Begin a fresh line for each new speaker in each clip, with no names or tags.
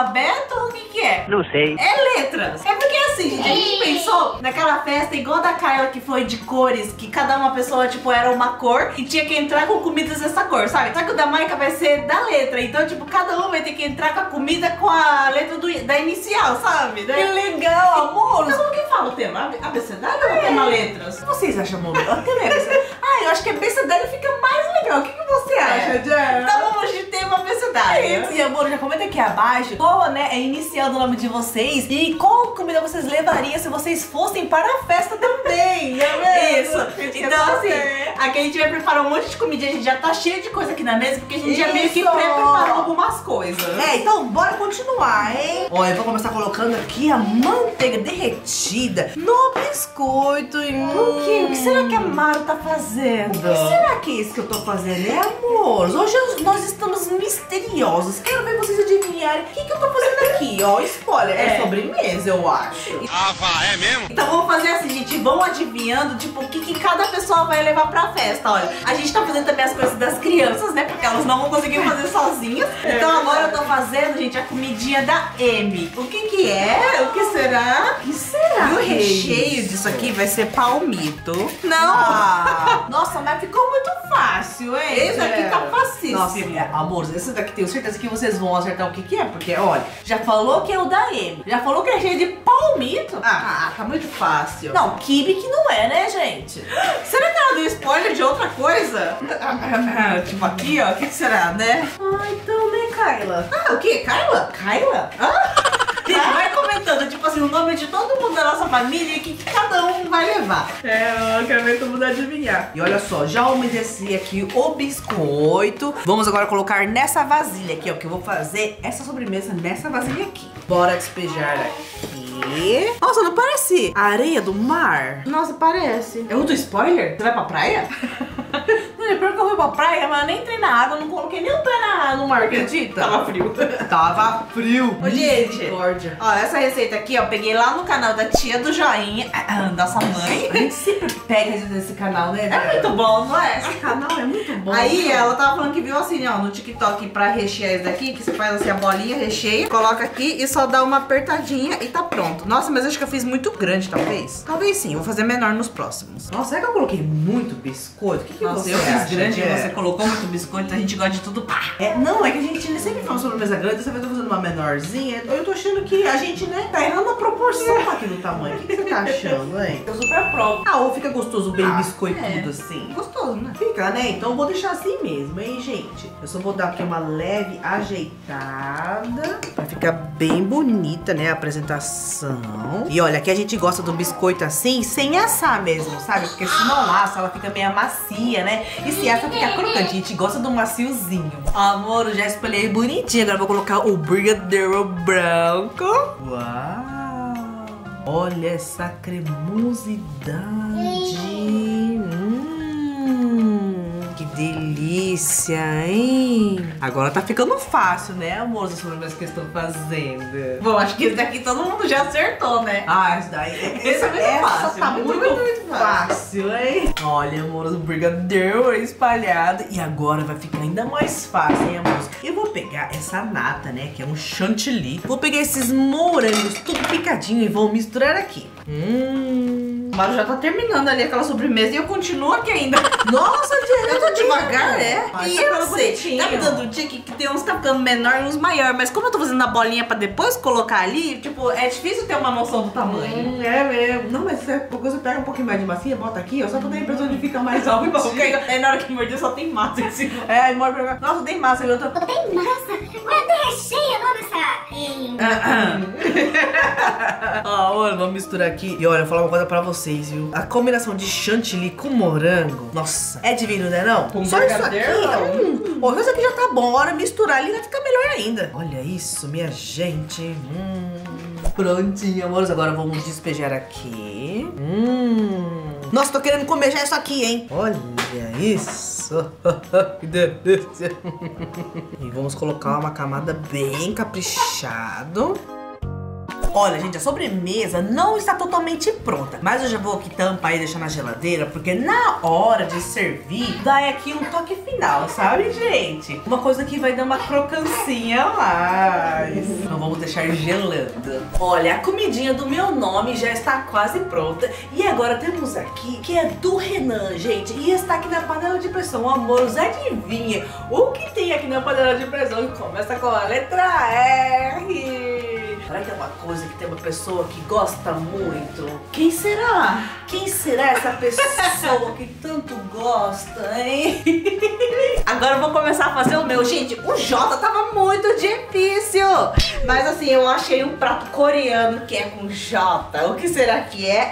é alfabeto? O que que é?
Não sei.
É letras. É porque assim, gente, a gente pensou naquela festa igual da Kyla que foi de cores, que cada uma pessoa, tipo, era uma cor e tinha que entrar com comidas dessa cor, sabe? Só que o da Maica vai ser da letra. Então, tipo, cada um vai ter que entrar com a comida com a letra do, da inicial, sabe?
Que legal, amor.
Então, como que fala o tema? Abecedário ou tema letras?
O que vocês acham, amor? O tema é abecedário. Ah, eu acho que abecedário fica mais legal. O que, que você acha, Jen?
Então vamos de tema abecedário.
E amor, já comenta aqui abaixo qual né, é inicial do nome de vocês e qual comida vocês levariam se vocês fossem para a festa também. né,
Isso.
mesmo?
Então, assim, aqui a gente vai preparar um monte de comida. A gente já tá cheio de coisa aqui na mesa, porque a gente já meio que
Isso.
pré-preparou algumas coisas.
É, então bora continuar, hein? Olha, eu vou começar colocando aqui a manteiga derretida no biscoito.
O que? O que será que a Maru tá fazendo?
O que será que é isso que eu tô fazendo, é amor? Hoje nós estamos misteriosos. Quero ver vocês adivinharem o que, que eu tô fazendo aqui. Ó, spoiler, é,
É.
sobremesa, eu acho.
Ah, vá, é mesmo?
Então vamos fazer assim, gente. Vão adivinhando, tipo, o que, que cada pessoa vai levar pra festa. Olha, a gente tá fazendo também as coisas das crianças, né? Porque elas não vão conseguir fazer sozinhas. Então agora eu tô fazendo, gente, a comidinha da M. O que que é? O que será?
O que será?
E o
é
recheio
isso?
disso aqui vai ser palmito. Não!
Ah, nossa, mas ficou muito fácil, hein?
Esse aqui tá
Nossa,
facíssimo.
é, amor, esse daqui tenho certeza que vocês vão acertar o que, que é, porque olha, já falou que é o da M, já falou que é cheio de palmito.
Ah, tá muito fácil.
Não, kibe que não é, né, gente?
Será que ela deu spoiler de outra coisa? tipo aqui, ó. O que que será, né?
Ah, então, né, Kyla?
Ah, o que? Kyla?
Kyla?
Gente, vai comentando, tipo assim, o nome de todo mundo da nossa família e que, cada um vai levar.
É, eu ver todo mundo adivinhar. E olha só, já umedeci aqui o biscoito. Vamos agora colocar nessa vasilha aqui, ó, que eu vou fazer essa sobremesa nessa vasilha aqui. Bora despejar aqui. Nossa, não parece areia do mar?
Nossa, parece. É outro spoiler? Você vai pra praia?
Não, é pior que eu fui pra praia, mas eu nem entrei na água, não coloquei nem o pé na, no mar, acredita?
Tava frio.
Tava frio.
Ô, gente.
Misericórdia.
Ó, essa receita aqui, ó, peguei lá no canal da tia do Joinha, nossa
A
mãe.
gente sempre pega receita desse canal, né?
É muito bom, não é?
Esse canal é muito bom.
Aí ela tava falando que viu assim, ó, no TikTok pra rechear isso daqui, que você faz assim a bolinha, recheia, coloca aqui e só dá uma apertadinha e tá pronto. Nossa, mas acho que eu fiz muito grande, talvez. Talvez sim, vou fazer menor nos próximos.
Nossa, será que eu coloquei muito biscoito? O que, que
Nossa,
você
eu fiz
acha,
grande,
Jé?
você colocou muito biscoito, a gente gosta de tudo pá.
É, não, é que a gente sempre fala sobre mesa grande, dessa vez eu tô fazendo uma menorzinha. Eu tô achando que a gente, né, tá errando a proporção aqui do tamanho. O que, que você tá achando, hein?
Eu super aprovo.
Ah, ou fica gostoso bem
Ah,
biscoitudo
é.
assim?
Gostoso, né?
Fica, né? Então eu vou deixar assim mesmo, hein, gente? Eu só vou dar aqui uma leve ajeitada pra ficar bem bonita, né, a apresentação. E olha, aqui a gente gosta do biscoito assim, sem assar mesmo, sabe? Porque se não assa, ela fica meio macia, né? E se assa, fica crocante. A gente gosta do maciozinho. Amor, já espalhei bonitinho. Agora vou colocar o brigadeiro branco. Uau! Olha essa cremosidade. Delícia, hein? Agora tá ficando fácil, né, amor? As sobremesas que eu estou fazendo.
Bom, acho que esse daqui todo mundo já acertou, né?
Ah, esse daí.
Esse é muito
essa
fácil,
Tá
muito,
muito,
muito
fácil, hein? Olha, amor, o brigadeiro espalhado. E agora vai ficar ainda mais fácil, hein, amor? Eu vou pegar essa nata, né? Que é um chantilly. Vou pegar esses morangos tudo picadinho e vou misturar aqui. Hum.
Maru já tá terminando ali aquela sobremesa e eu continuo aqui ainda.
Nossa, Diana,
Eu tô devagar, é?
Ai,
e
tá
eu sei,
bonitinho.
tá me dando um tique que tem uns que tá ficando menor e uns maior. Mas como eu tô fazendo a bolinha pra depois colocar ali, tipo, é difícil ter uma noção do tamanho.
Hum, é mesmo. Não, mas você, você pega um pouquinho mais de massinha, bota aqui, ó, só pra dar a impressão de ficar mais alto.
Aí na hora que morder só tem massa em cima.
É, aí mora pra cá. Nossa, tem massa. Eu tô...
Tem massa, mas recheio, não dessa. Hum,
Ó, olha, vamos misturar aqui. E olha, eu vou falar uma coisa pra vocês, viu? A combinação de chantilly com morango, nossa, é divino, né não?
Com
Só isso aqui, hum, ó, isso aqui já tá bom. Hora misturar ali vai ficar melhor ainda. Olha isso, minha gente. Hum. Prontinho, amores. Agora vamos despejar aqui. Hum. Nossa, tô querendo comer já isso aqui, hein? Olha isso. que delícia. e vamos colocar uma camada bem caprichado. Olha, gente, a sobremesa não está totalmente pronta. Mas eu já vou aqui tampar e deixar na geladeira, porque na hora de servir, dá aqui um toque final, sabe, gente? Uma coisa que vai dar uma crocancinha a mais. Então vamos deixar gelando. Olha, a comidinha do meu nome já está quase pronta. E agora temos aqui, que é do Renan, gente. E está aqui na panela de pressão. Amor, adivinha o que tem aqui na panela de pressão? Começa com a letra R. Será que é uma coisa que tem uma pessoa que gosta muito? Quem será? Quem será essa pessoa que tanto gosta, hein? Agora eu vou começar a fazer o meu. Gente, o J tava muito difícil. Mas assim, eu achei um prato coreano que é com J. O que será que é?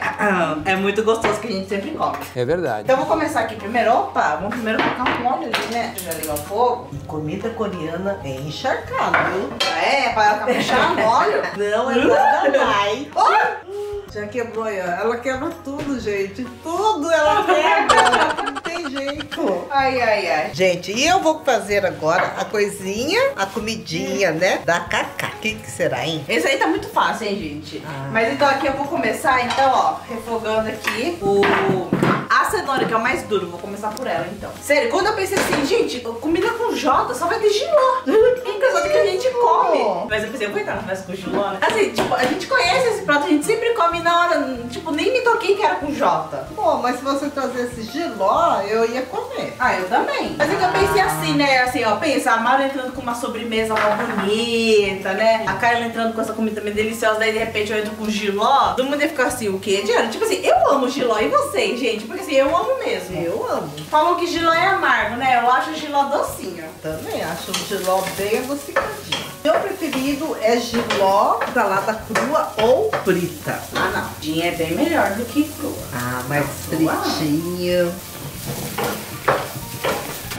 É muito gostoso que a gente sempre come.
É verdade.
Então eu vou começar aqui primeiro. Opa, vamos primeiro colocar um óleo ali, né? Deixa eu já ligar o fogo. Comida coreana é encharcada, viu? É, para caprichar no óleo. Não é nada mais. Oh! Já quebrou aí, ó. Ela quebra tudo, gente. Tudo ela quebra. Não tem jeito. Ai, ai, ai. Gente, e eu vou fazer agora a coisinha, a comidinha, né? Da Cacá. O que, que será, hein?
Esse aí tá muito fácil, hein, gente?
Ah.
Mas então aqui eu vou começar, então, ó, refogando aqui o... Cenoura, que é o mais duro, vou começar por ela, então. Sério, quando eu pensei assim, gente, comida com J só vai ter giló. Engraçado que a gente come. Mas eu pensei, eu vou entrar no festa com giló, né? Assim, tipo, a gente conhece esse prato, a gente sempre come na hora, tipo, nem me toquei que era com J.
Pô, mas se você trazesse giló, eu ia comer.
Ah, eu também. Mas é que eu pensei assim, né? Assim, ó, pensa, a Mara entrando com uma sobremesa mó bonita, né? A Carla entrando com essa comida também deliciosa, daí de repente eu entro com giló. Todo mundo ia ficar assim, o quê, Diana? Tipo assim, eu amo giló e vocês, gente? Porque assim, eu amo mesmo.
Eu amo.
Falam que giló é amargo, né? Eu acho giló docinho.
Também acho o giló bem adocicadinho. Meu preferido é giló, salada crua ou frita.
Ah, não. Dinha é bem melhor do que crua.
Ah,
Crua?
fritinho.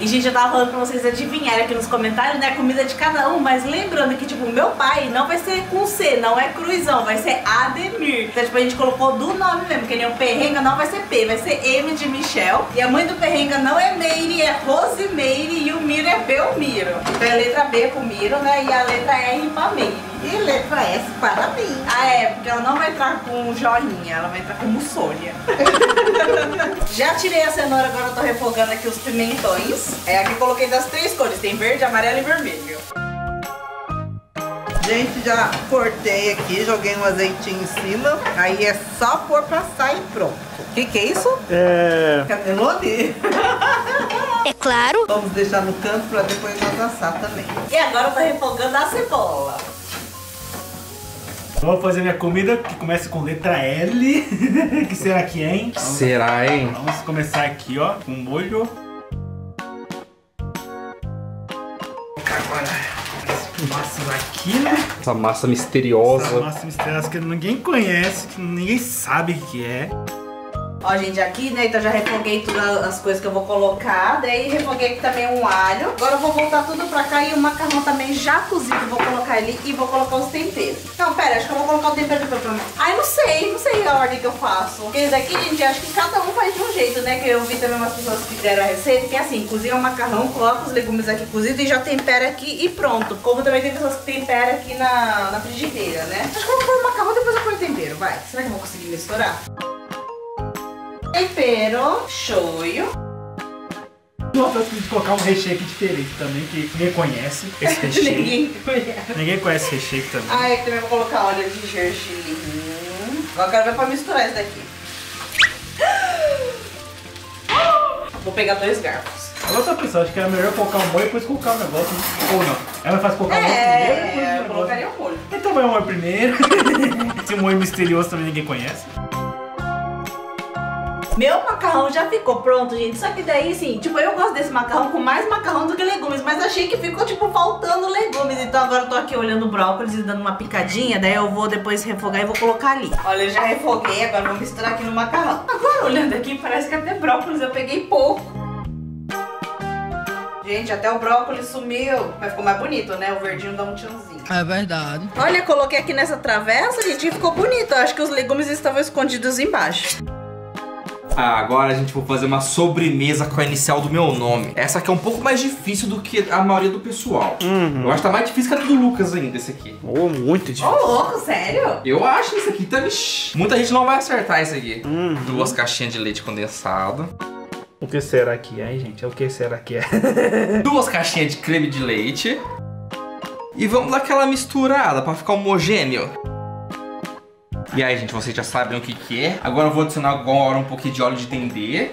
E, gente, eu tava falando pra vocês adivinharem aqui nos comentários, né? A comida de cada um. Mas lembrando que, tipo, meu pai não vai ser com C, não é Cruzão, vai ser Ademir. Então, tipo, a gente colocou do nome mesmo, que nem o Perrenga não vai ser P, vai ser M de Michel. E a mãe do Perrenga não é Meire, é Rosimeire e o Miro é Belmiro. Então é a letra B pro Miro, né? E a letra R pra Meire.
E letra S para mim.
Ah, é, porque ela não vai entrar com joinha, ela vai entrar como Sônia. Já tirei a cenoura, agora eu tô refogando aqui os pimentões. É, aqui coloquei das três cores, tem verde, amarelo e vermelho.
Gente, já cortei aqui, joguei um azeitinho em cima. Aí é só pôr pra assar e pronto. O que, que é isso?
É.
Canelone?
É claro.
Vamos deixar no canto pra depois nós assar também.
E agora eu tô refogando a cebola.
Vou fazer minha comida que começa com letra L. que será que é, hein? Vamos,
Será, hein?
vamos começar aqui, ó, com molho. Agora, as massas aqui, né?
Essa massa
Essa
misteriosa.
massa misteriosa que ninguém conhece, que ninguém sabe o que é.
Ó, gente, aqui, né, então já refoguei todas as coisas que eu vou colocar. Daí refoguei aqui também um alho. Agora eu vou voltar tudo pra cá e o macarrão também já cozido. Vou colocar ali e vou colocar os temperos. Não, pera, acho que eu vou colocar o tempero depois pra mim. Ai, não sei, não sei a ordem que eu faço. Porque daqui, gente, acho que cada um faz de um jeito, né? Que eu vi também umas pessoas que fizeram a receita, que é assim, cozinha o macarrão, coloca os legumes aqui cozidos e já tempera aqui e pronto. Como também tem pessoas que temperam aqui na, na frigideira, né? Acho que eu vou pôr o macarrão depois eu ponho o tempero, vai. Será que eu vou conseguir misturar? Tempero, shoyu.
Uma coisa de colocar um recheio aqui diferente também, que ninguém conhece esse recheio.
Ninguém conhece.
ninguém conhece esse recheio também.
Ah, eu também vou colocar óleo de gergelim. Agora ver pra misturar isso daqui. Vou pegar dois garfos.
Agora eu tô pensando, acho que era melhor colocar o molho e depois colocar o negócio. Ou não. Ela faz colocar o molho primeiro e depois o
É, eu colocaria o molho.
Então vai o molho primeiro. Esse molho misterioso também ninguém conhece.
Meu macarrão já ficou pronto, gente. Só que daí, assim, tipo, eu gosto desse macarrão com mais macarrão do que legumes. Mas achei que ficou, tipo, faltando legumes. Então agora eu tô aqui olhando o brócolis e dando uma picadinha. Daí eu vou depois refogar e vou colocar ali. Olha, eu já refoguei, agora vou misturar aqui no macarrão. Agora olhando aqui, parece que até brócolis eu peguei pouco. Gente, até o brócolis sumiu. Mas ficou mais bonito, né? O verdinho dá um tchanzinho.
É verdade.
Olha, coloquei aqui nessa travessa, gente, e ficou bonito. Eu acho que os legumes estavam escondidos embaixo.
Ah, agora a gente vai fazer uma sobremesa com a inicial do meu nome. Essa aqui é um pouco mais difícil do que a maioria do pessoal. Eu acho que tá mais difícil que a do Lucas ainda, esse aqui.
Oh, muito
Ô,
difícil.
louco, sério?
Eu acho isso aqui tá... vixi, Muita gente não vai acertar isso aqui. Duas caixinhas de leite condensado.
O que será que é, gente? O que será que é?
Duas caixinhas de creme de leite. E vamos dar aquela misturada pra ficar homogêneo. E aí, gente, vocês já sabem o que que é. Agora eu vou adicionar agora um pouquinho de óleo de dendê.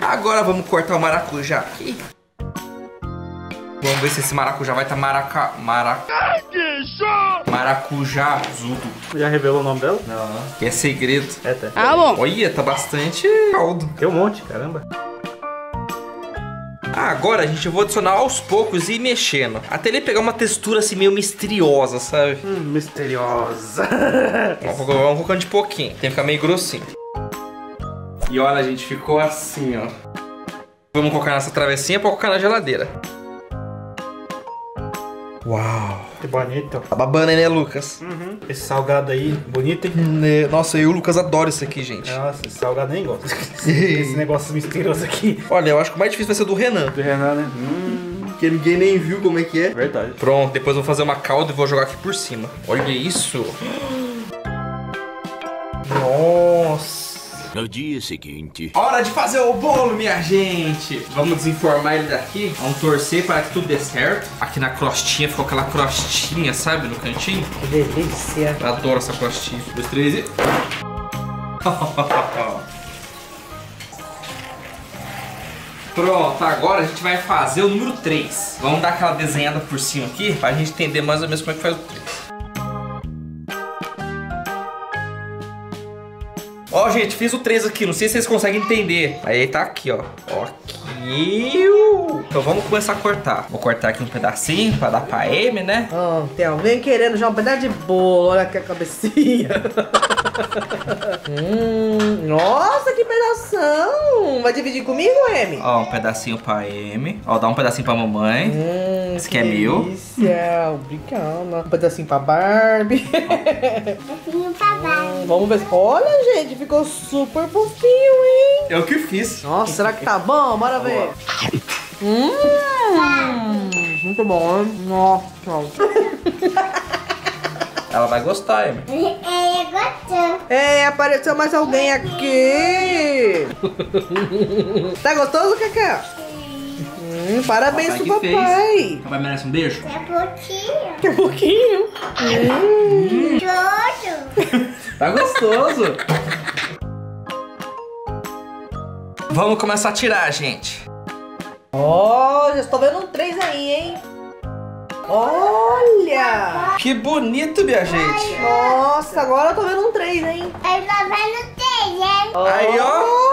Agora vamos cortar o maracujá aqui. Vamos ver se esse maracujá vai estar tá maraca... Maraca... Maracujá zudo.
Já revelou o nome dela?
Não, que é segredo.
É, tá.
Olha, tá bastante caldo.
Tem um monte, caramba.
Agora a gente vai adicionar aos poucos e ir mexendo. Até ele pegar uma textura assim meio misteriosa, sabe?
Hum, misteriosa.
Vamos colocar- vamos colocando de pouquinho. Tem que ficar meio grossinho. E olha, gente, ficou assim, ó. Vamos colocar nessa travessinha pra colocar na geladeira. Uau.
que bonito.
Tá babando, né, Lucas?
Esse salgado aí, bonito, hein?
Né, Nossa, eu e o Lucas adoram isso aqui, gente.
Nossa, esse salgado nem gosto. Esse negócio misterioso aqui.
Olha, eu acho que o mais difícil vai ser o do Renan.
Do Renan, né? Hum,
Que ninguém nem viu como é que é.
verdade.
Pronto, depois eu vou fazer uma calda e vou jogar aqui por cima. Olha isso. Nossa.
No dia seguinte.
Hora de fazer o bolo, minha gente! Vamos desenformar ele daqui. Vamos torcer para que tudo dê certo. Aqui na crostinha ficou aquela crostinha, sabe? No cantinho.
Que delícia.
Eu adoro essa crostinha. Um, Dois, três e. Pronto, agora a gente vai fazer o número 3. Vamos dar aquela desenhada por cima aqui pra gente entender mais ou menos como é que faz o 3. Ó, gente, fiz o 3 aqui, não sei se vocês conseguem entender. Aí tá aqui, ó. Ó, Aqui. Então vamos começar a cortar. Vou cortar aqui um pedacinho pra dar pra M, né?
Ah, tem alguém querendo já um pedaço de bolo. Olha aqui a cabecinha. hum, nossa, que pedação. Vai dividir comigo, M?
Ó, um pedacinho pra M. Ó, dá um pedacinho pra mamãe.
Hum,
Esse aqui é meu.
delícia. Obrigada. Um pedacinho pra Barbie.
Fofinho pra baixo.
Vamos ver. se- Olha, gente, ficou super fofinho, hein?
Eu que fiz.
Nossa, será que tá bom? Bora ver. Hum, muito bom, hein? Nossa.
Ela vai gostar, M.
Ele gostou.
É, apareceu mais alguém aqui. tá gostoso, Cacá? Hum, parabéns
Papai
pro
fez.
papai.
Papai merece um beijo?
É pouquinho.
Que pouquinho.
Todo.
Tá gostoso. Vamos começar a tirar, gente.
Ó, já estou vendo um 3 aí, hein? Olha!
Que bonito, minha gente.
Nossa, agora eu tô vendo um 3, hein?
Ele tá vendo três, hein?
Aí, ó.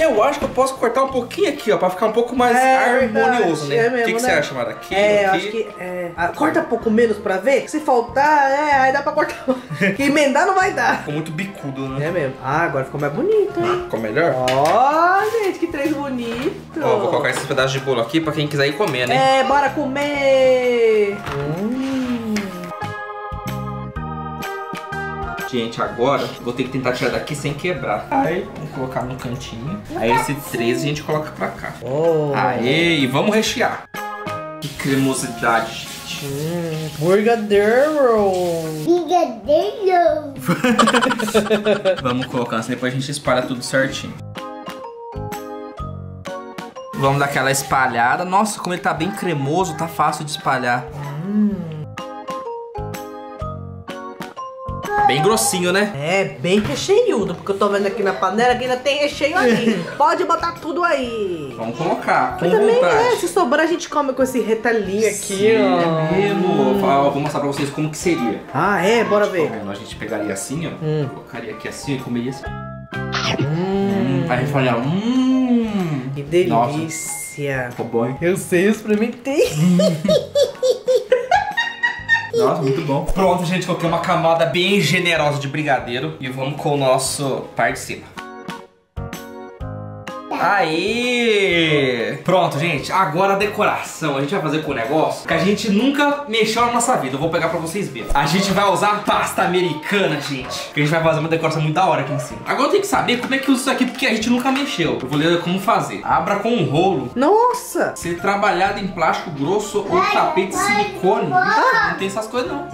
Eu acho que eu posso cortar um pouquinho aqui, ó, pra ficar um pouco mais
É
harmonioso, né?
é
o que, que você
né?
acha, Mara? Aqui,
É, eu
aqui.
acho que. É, ah, corta um pouco menos pra ver. Se faltar, é, aí dá pra cortar. que emendar não vai dar.
Ficou muito bicudo, né?
É mesmo. Ah, agora ficou mais bonito, hein?
Ficou melhor?
Ó, gente, que três bonito.
Ó, vou colocar esses pedaços de bolo aqui pra quem quiser ir comer, né?
É, bora comer! Hum.
Gente, agora vou ter que tentar tirar daqui sem quebrar. Aí, vamos colocar no cantinho. Aí esse 13 a gente coloca pra cá.
Oh.
Aê, e vamos rechear. Que cremosidade, gente.
Hum, Brigadeiro!
Brigadeiro.
Vamos colocando, assim depois a gente espalha tudo certinho. Vamos dar aquela espalhada. Nossa, como ele tá bem cremoso, tá fácil de espalhar. Bem grossinho, né?
É, bem recheiudo, porque eu tô vendo aqui na panela que ainda tem recheio ali. Pode botar tudo aí.
Vamos colocar, com
Mas também,
vontade.
é, se sobrar, a gente come com esse retalhinho aqui,
Sim,
ó.
é mesmo. Ó, vou mostrar pra vocês como que seria.
Ah, é? Bora ver.
vendo? A gente pegaria assim, ó.
Hum.
Colocaria aqui assim e comeria assim.
Hum,
Aí a gente falaria, hum.
que
Nossa.
delícia.
Ficou bom, hein?
Eu sei, eu experimentei.
Nossa, muito bom. Pronto, gente, coloquei uma camada bem generosa de brigadeiro. E vamos com o nosso par de cima. Aí! Pronto, gente. Agora a decoração. A gente vai fazer com o negócio que a gente nunca mexeu na nossa vida. Eu vou pegar pra vocês verem. A gente vai usar pasta americana, gente. Que a gente vai fazer uma decoração muito da hora aqui em cima. Agora eu tenho que saber como é que usa isso aqui, porque a gente nunca mexeu. Eu vou ler como fazer. Abra com um rolo.
Nossa!
Ser trabalhado em plástico grosso ou tapete de silicone. Ah, não tem essas coisas não.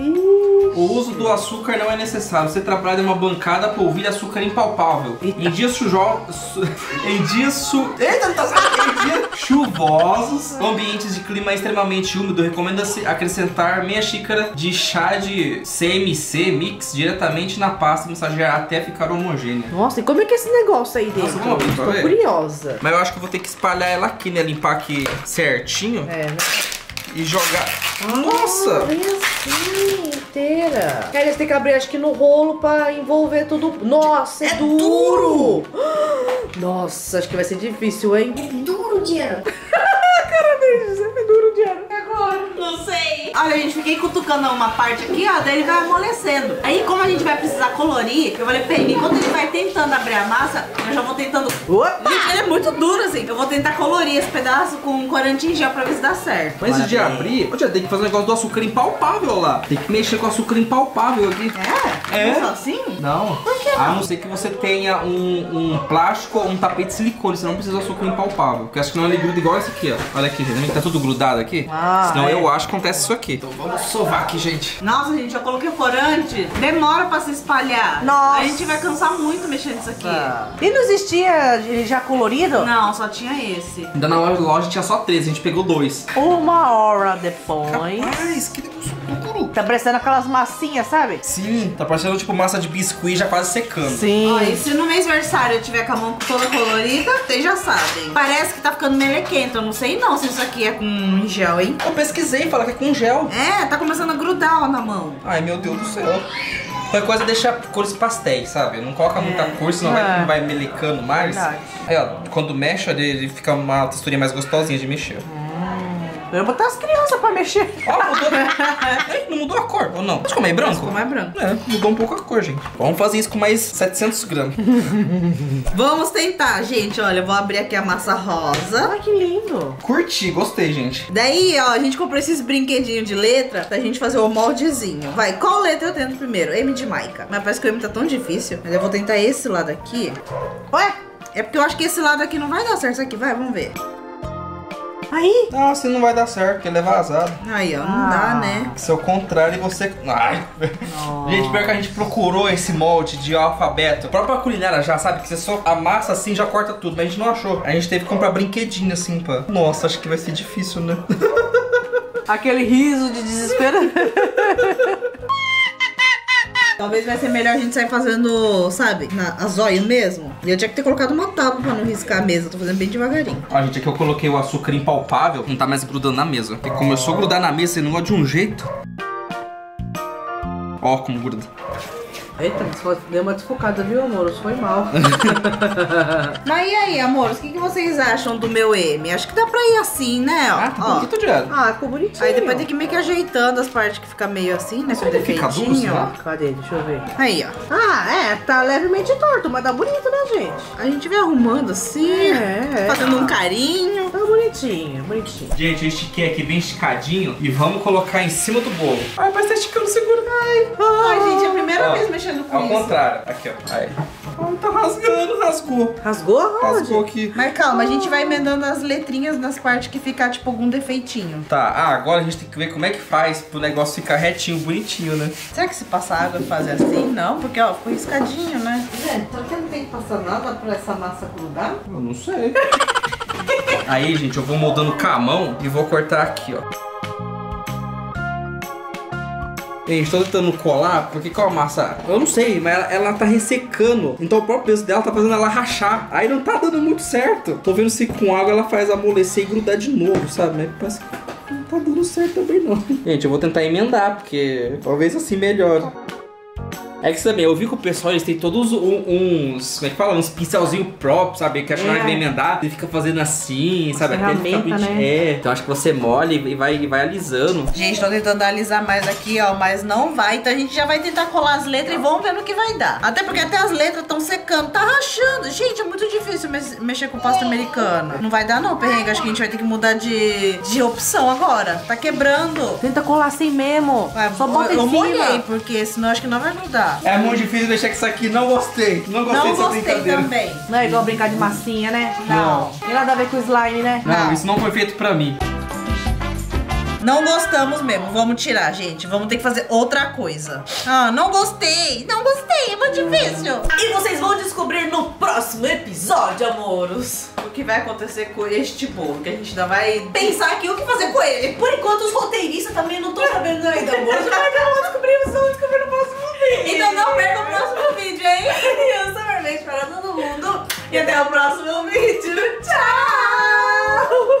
O uso do açúcar não é necessário. Ser trabalhado em uma bancada polvilha açúcar impalpável. Em dias chujosos. em dias su... Eita, tá. Em dias chuvosos, ambientes de clima extremamente úmido, recomenda-se acrescentar meia xícara de chá de CMC mix diretamente na pasta e massagear até ficar homogênea.
Nossa, e como é que é esse negócio aí dentro?
vamos abrir pra
Tô
ver?
curiosa.
Mas eu acho que eu vou ter que espalhar ela aqui, né? Limpar aqui certinho
É, né?
E jogar. Nossa!
Vem assim, inteira. Aí eles têm que abrir, acho que no rolo pra envolver tudo. Nossa, é, duro. Nossa, acho que vai ser difícil, hein?
Duro, Diana.
Cara é duro, Diana.
Não sei. Olha, gente, fiquei cutucando uma parte aqui, ó, daí ele vai amolecendo. Aí, como a gente vai precisar colorir, eu falei pra ele, enquanto ele vai tentando abrir a massa, eu já vou tentando...
Opa!
Gente, ele é muito duro, assim. Eu vou tentar colorir esse pedaço com corante em gel pra ver se dá certo.
Mas antes de abrir, eu já tem que fazer um negócio do açúcar impalpável lá. Tem que mexer com o açúcar impalpável aqui.
É?
É?
Só assim?
Não. A não ser que você tenha um, um plástico ou um tapete de silicone. Você não precisa de açúcar impalpável. Porque acho que não ele gruda igual esse aqui, ó. Olha aqui, gente. Tá tudo grudado aqui.
Ah,
Senão
é.
eu acho que acontece isso aqui. Então vamos sovar aqui, gente.
Nossa, gente, eu coloquei o corante. Demora pra se espalhar.
Nossa.
A gente vai cansar muito mexendo nisso aqui.
E não existia já colorido?
Não, só tinha esse.
Ainda na loja tinha só três, a gente pegou dois.
Uma hora depois.
Rapaz, que negócio duro.
Tá parecendo aquelas massinhas, sabe?
Sim, tá parecendo tipo massa de biscuit já quase secando.
Sim.
Ó, e se no mês versário eu tiver com a mão toda colorida, vocês já sabem. Parece que tá ficando melequento. Eu não sei não se isso aqui é com gel, hein?
Eu pesquisei, fala que é com gel.
É, tá começando a grudar ó, na mão.
Ai, meu Deus do céu. Qualquer coisa deixa cores pastéis, sabe? Não coloca muita cor, senão
É.
vai, vai melecando mais.
Verdade.
Aí, ó, quando mexe, ele ele fica uma texturinha mais gostosinha de mexer.
Eu vou botar as crianças pra mexer.
Ó, mudou. Ei, não mudou a cor, ou não? Acho que é branco.
Ficou mais branco.
É, mudou um pouco a cor, gente. Vamos fazer isso com mais 700 gramas.
Vamos tentar, gente. Olha, eu vou abrir aqui a massa rosa.
Ai, que lindo.
Curti, gostei, gente.
Daí, ó, a gente comprou esses brinquedinhos de letra pra gente fazer o moldezinho. Vai, qual letra eu tento primeiro? M de Maica. Mas parece que o M tá tão difícil. Mas eu vou tentar esse lado aqui. Ué, é porque eu acho que esse lado aqui não vai dar certo. Isso aqui vai, vamos ver.
Aí.
Ah, assim não vai dar certo, porque ele é vazado.
Aí, ó, não
Ah.
dá, né?
Se é o contrário, você. Ai. Gente, pior que a gente procurou esse molde de alfabeto. A própria culinária já sabe que você só amassa assim já corta tudo, mas a gente não achou. A gente teve que comprar brinquedinho assim, pá. Nossa, acho que vai ser difícil, né?
Aquele riso de desespero.
Talvez vai ser melhor a gente sair fazendo, sabe, na, a zóio mesmo. E eu tinha que ter colocado uma tábua pra não riscar a mesa. Tô fazendo bem devagarinho.
Ó, gente, aqui eu coloquei o açúcar impalpável, não tá mais grudando na mesa. Porque começou a grudar na mesa, ele não de um jeito. Ó, como gruda.
Eita, deu uma desfocada, viu, amor? Foi mal.
Mas e aí, amores, o que, que vocês acham do meu M? Acho que dá pra ir assim, né? Ó,
Ah, tá
ó.
bonito, Diário.
ah, ficou bonitinho.
Aí depois tem que meio que ajeitando as partes que fica meio assim, né? Com defeitinho.
será?
Cadê? Deixa eu ver.
Aí, ó.
Ah, é, tá levemente torto, mas tá bonito, né, gente?
A gente vai arrumando assim,
É, é.
fazendo um carinho.
Tá bonitinho, bonitinho.
Gente, eu estiquei aqui bem esticadinho e vamos colocar em cima do bolo. Ai, mas tá esticando seguro. Ai,
Ai, gente, é a primeira
Ó,
vez mexendo com
Ao
isso.
contrário. Aqui, ó. Aí. Ai, tá rasgando, rasgou.
Rasgou aonde?
Rasgou aqui.
Mas calma, a gente vai emendando as letrinhas nas partes que ficar, tipo, algum defeitinho.
Tá, ah, agora a gente tem que ver como é que faz pro negócio ficar retinho, bonitinho, né?
Será que se passar água e fazer assim? Não, porque, ó, ficou riscadinho, né?
Gente, então que não tem que passar nada pra essa massa grudar?
Eu não sei. Aí, gente, eu vou moldando com a mão e vou cortar aqui, ó. Gente, tô tentando colar, porque com a massa, eu não sei, mas ela, ela tá ressecando. Então o próprio peso dela tá fazendo ela rachar. Aí não tá dando muito certo. Tô vendo se com água ela faz amolecer e grudar de novo, sabe? Mas parece que não tá dando certo também não. Gente, eu vou tentar emendar, porque talvez assim melhore. É que também, eu vi que o pessoal, eles têm todos um- uns, como é que fala? Uns pincelzinhos próprios, sabe? Que acho
É.
de emendar, ele fica fazendo assim, sabe? Até ele fica
né?
É, então acho que você molha e vai, e vai alisando.
Gente, tô tentando alisar mais aqui, ó, mas não vai. Então a gente já vai tentar colar as letras e vamos ver no que vai dar. Até porque até as letras estão secando, tá rachando. Gente, é muito difícil mexer com pasta americana. Não vai dar não, perrengue. Acho que a gente vai ter que mudar de, de opção agora. Tá quebrando.
Tenta colar assim mesmo.
Vai,
Só bota
eu,
em
eu
cima.
molhei, porque senão acho que não vai
É muito difícil deixar que isso aqui não gostei. Não gostei
Não
dessa
gostei
brincadeira.
também.
Não é igual brincar de massinha, né?
Não.
Tem nada a ver com slime, né?
Não,
Não.
isso não foi feito pra mim.
Não gostamos mesmo. Vamos tirar, gente. Vamos ter que fazer outra coisa. Ah, não gostei. Não gostei. É muito difícil.
E vocês vão descobrir no próximo episódio, amoros,
o que vai acontecer com este bolo. Que a gente ainda vai pensar aqui o que fazer com ele.
Por enquanto, os roteiristas também não estão sabendo ainda, amoros. Mas eu vou descobrir, vocês vão descobrir no próximo vídeo.
Então não perca o próximo vídeo, hein?
Eu sou a para todo mundo. E até o próximo vídeo. Tchau!